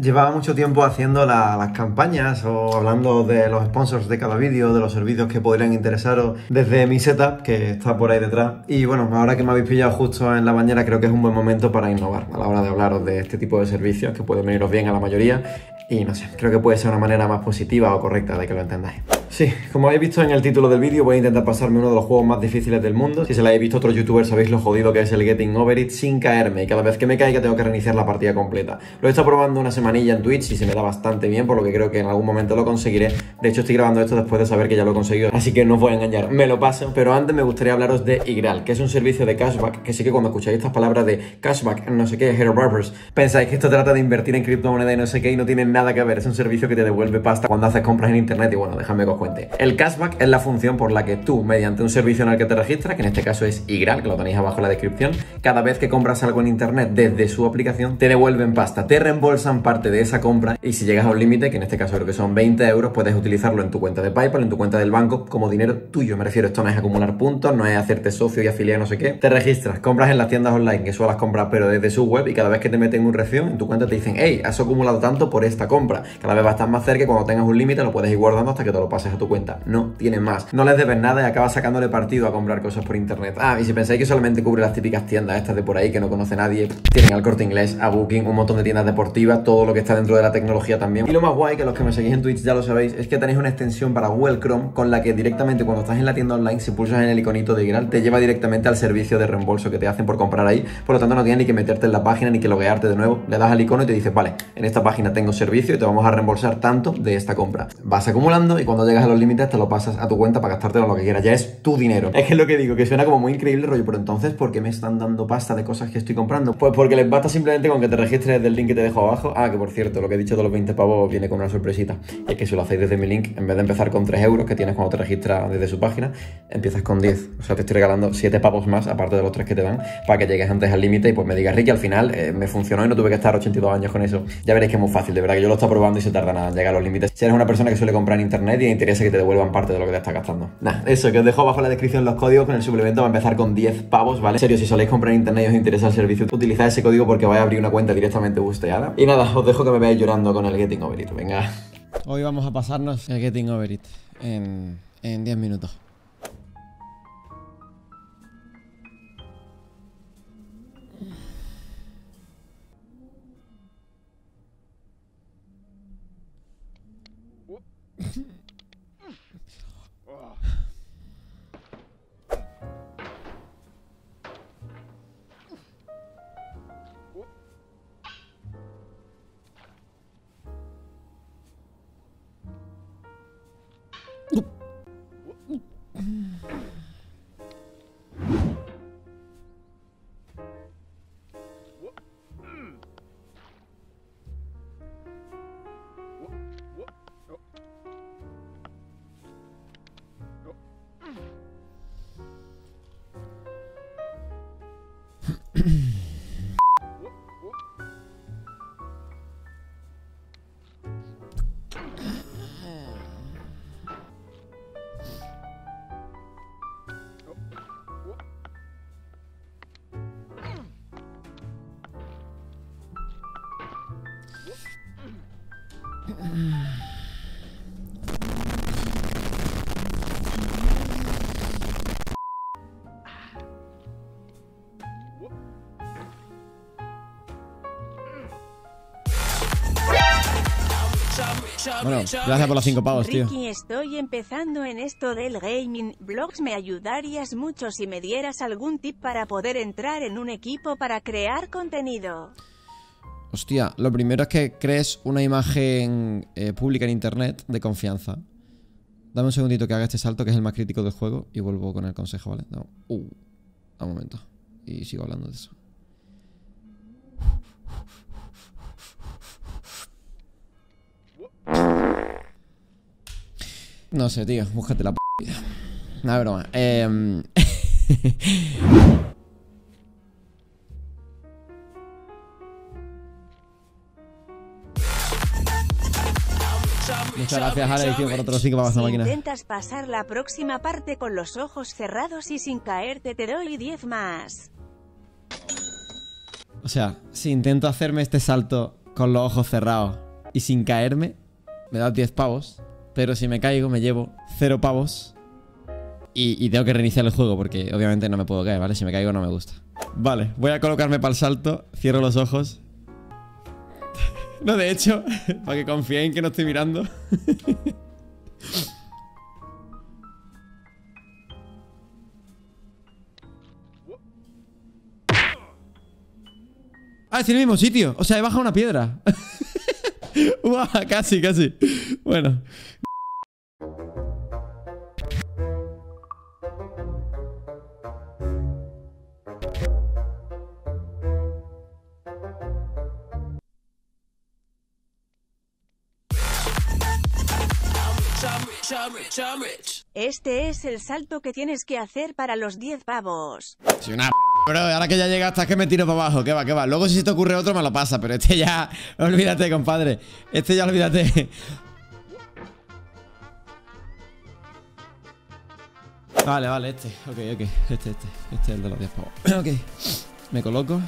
Llevaba mucho tiempo haciendo las campañas o hablando de los sponsors de cada vídeo, de los servicios que podrían interesaros desde mi setup, que está por ahí detrás. Y bueno, ahora que me habéis pillado justo en la bañera, creo que es un buen momento para innovar a la hora de hablaros de este tipo de servicios que pueden veniros bien a la mayoría. Y no sé, creo que puede ser una manera más positiva o correcta de que lo entendáis. Sí, como habéis visto en el título del vídeo, voy a intentar pasarme uno de los juegos más difíciles del mundo. Si se la habéis visto a otros youtubers, sabéis lo jodido que es el Getting Over It sin caerme. Y cada vez que me caiga tengo que reiniciar la partida completa. Lo he estado probando una semanilla en Twitch y se me da bastante bien, por lo que creo que en algún momento lo conseguiré. De hecho, estoy grabando esto después de saber que ya lo he conseguido, así que no os voy a engañar, me lo paso. Pero antes me gustaría hablaros de Igral, que es un servicio de cashback, que sí que cuando escucháis estas palabras de cashback, no sé qué, Hero Barbers, pensáis que esto trata de invertir en criptomonedas y no sé qué, y no tiene nada que ver. Es un servicio que te devuelve pasta cuando haces compras en internet y bueno, déjame que os El cashback es la función por la que tú, mediante un servicio en el que te registras, que en este caso es Igral, que lo tenéis abajo en la descripción, cada vez que compras algo en internet desde su aplicación, te devuelven pasta, te reembolsan parte de esa compra y si llegas a un límite, que en este caso creo que son 20 euros, puedes utilizarlo en tu cuenta de PayPal, en tu cuenta del banco, como dinero tuyo. Me refiero, esto no es acumular puntos, no es hacerte socio y afiliar no sé qué. Te registras, compras en las tiendas online que suelas comprar, pero desde su web y cada vez que te meten un recibo en tu cuenta te dicen, hey, has acumulado tanto por esta compra. Cada vez va a estar más cerca y cuando tengas un límite lo puedes ir guardando hasta que te lo pases a tu cuenta. No tiene más. No les debes nada y acabas sacándole partido a comprar cosas por internet. Ah, y si pensáis que solamente cubre las típicas tiendas estas de por ahí que no conoce nadie, tienen al corte inglés, a Booking, un montón de tiendas deportivas, todo lo que está dentro de la tecnología también. Y lo más guay, que los que me seguís en Twitch ya lo sabéis, es que tenéis una extensión para Google Chrome con la que directamente cuando estás en la tienda online, si pulsas en el iconito de Igral, te lleva directamente al servicio de reembolso que te hacen por comprar ahí. Por lo tanto, no tienes ni que meterte en la página ni que loguearte de nuevo. Le das al icono y te dice, vale, en esta página tengo servicio y te vamos a reembolsar tanto de esta compra. Vas acumulando y cuando llegas a los límites te lo pasas a tu cuenta para gastártelo lo que quieras. Ya es tu dinero. Es que es lo que digo, que suena como muy increíble rollo, pero entonces, ¿por qué me están dando pasta de cosas que estoy comprando? Pues porque les basta simplemente con que te registres del link que te dejo abajo. Ah, que por cierto, lo que he dicho de los 20 pavos viene con una sorpresita. Y es que si lo hacéis desde mi link, en vez de empezar con 3 euros que tienes cuando te registras desde su página, empiezas con 10. O sea, te estoy regalando 7 pavos más, aparte de los 3 que te dan, para que llegues antes al límite y pues me digas, Ricky, al final eh, me funcionó y no tuve que estar 82 años con eso. Ya veréis que es muy fácil, de verdad que yo lo estoy probando y se tarda nada en llegar a los límites. Si eres una persona que suele comprar en internet y te interesa que te devuelvan parte de lo que te está gastando. Nada, eso, que os dejo abajo en la descripción los códigos con el suplemento va a empezar con 10 pavos, ¿vale? En serio, si soléis comprar en internet y os interesa el servicio, utilizad ese código porque vais a abrir una cuenta directamente busteada. Y nada, os dejo que me veáis llorando con el Getting Over It. Venga. Hoy vamos a pasarnos el Getting Over It en, en 10 minutos. mm Bueno, gracias por los cinco pavos, tío. Ricky, estoy empezando en esto del gaming. Blogs me ayudarías mucho si me dieras algún tip para poder entrar en un equipo para crear contenido. Hostia, lo primero es que crees una imagen eh, pública en internet de confianza. Dame un segundito que haga este salto, que es el más crítico del juego, y vuelvo con el consejo, ¿vale? No. Uh, un momento. Y sigo hablando de eso. No sé, tío, búscate la p. Nada, broma. Eh... Muchas gracias, Ale, por otros 5 para Si máquina. intentas pasar la próxima parte con los ojos cerrados y sin caerte, te doy 10 más. O sea, si intento hacerme este salto con los ojos cerrados y sin caerme, me das 10 pavos. Pero si me caigo, me llevo 0 pavos. Y, y tengo que reiniciar el juego porque obviamente no me puedo caer, ¿vale? Si me caigo no me gusta. Vale, voy a colocarme para el salto. Cierro los ojos. no, de hecho, para que confíen que no estoy mirando. Ah, es en el mismo sitio. O sea, he bajado una piedra. Uah, casi, casi. Bueno. Este es el salto que tienes que hacer para los 10 pavos. Sí, una p- bro, ahora que ya llegaste es que me tiro para abajo, que va, que va. Luego si se te ocurre otro me lo pasa, pero este ya, olvídate, compadre. Este ya olvídate. Vale, vale, este. Ok, ok. Este, este. Este es el de los 10 pavos. Ok. Me coloco.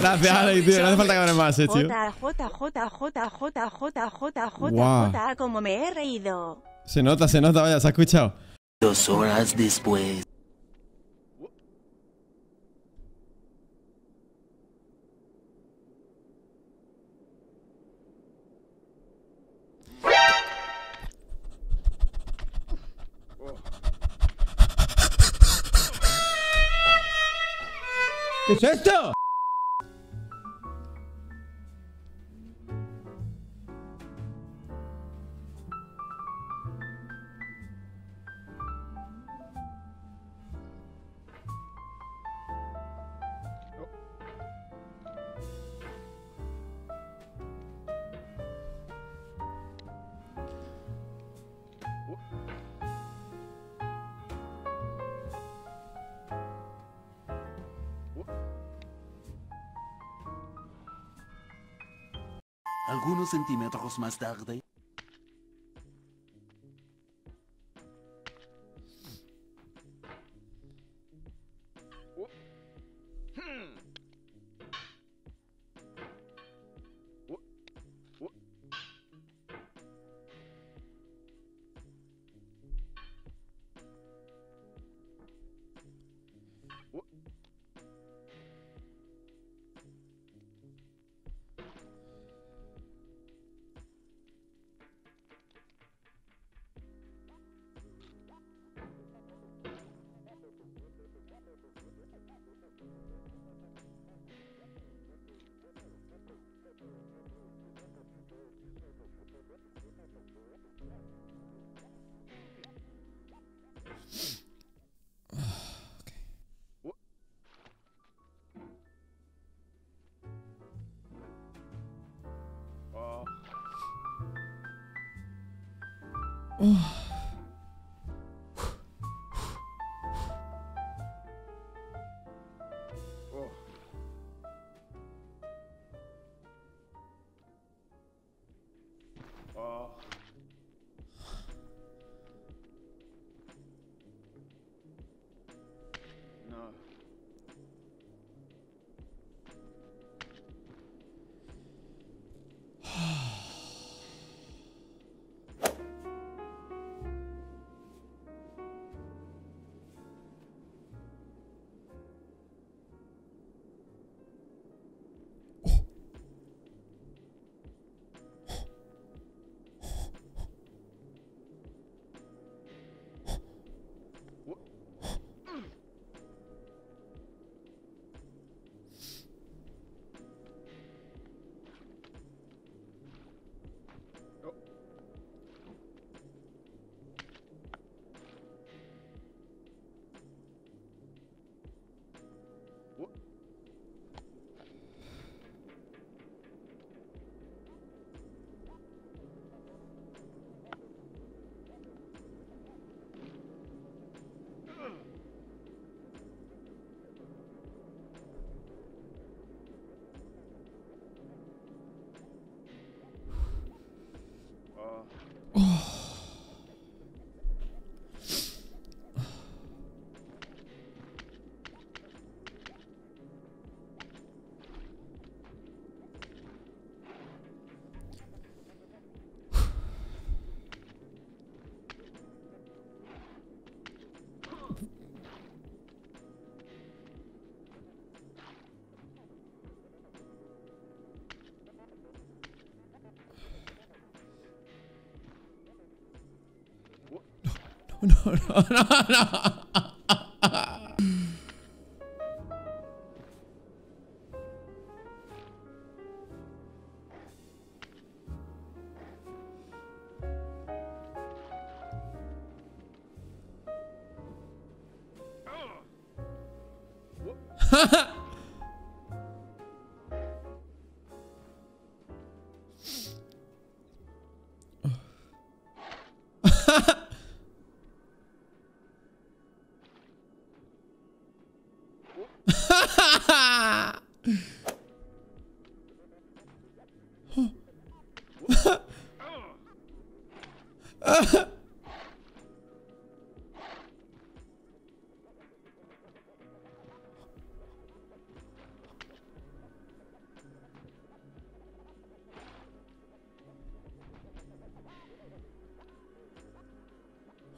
Gracias, Alex, tío. No hace falta que hables más, eh, tío. J, J, J, J, J, J, J, J, como me he reído. Se nota, se nota, vaya, se ha escuchado. Dos horas después. ¿Qué es esto? Algunos centímetros más tarde. 嗯 No, no, no, no. Oh,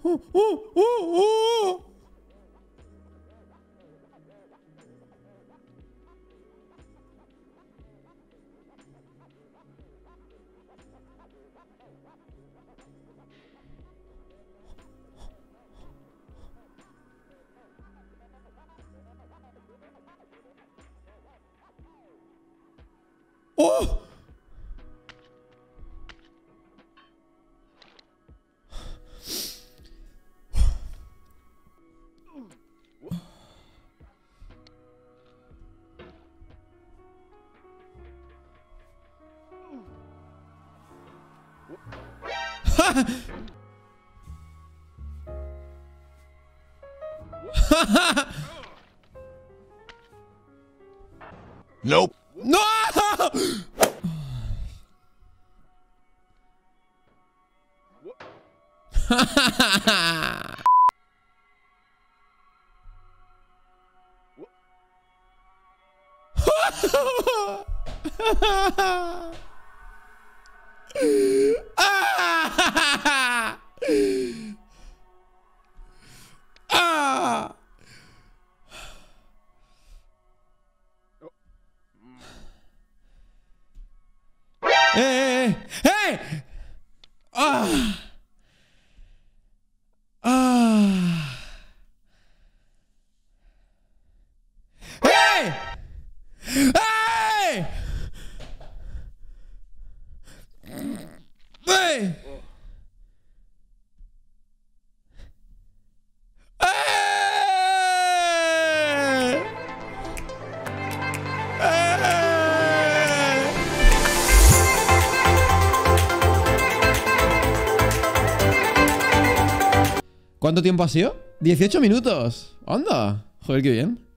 어, 어, Nope. ¡No! ¿Cuánto tiempo ha sido? 18 minutos. Anda. Joder, qué bien.